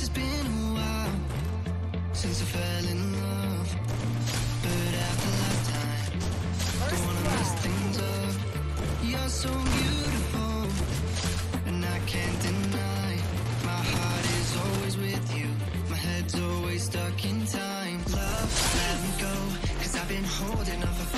it's been a while since I fell in love. But after lifetime, don't wanna mess things up. You're so beautiful, and I can't deny. My heart is always with you. My head's always stuck in time. Love, let me go, cause I've been holding on for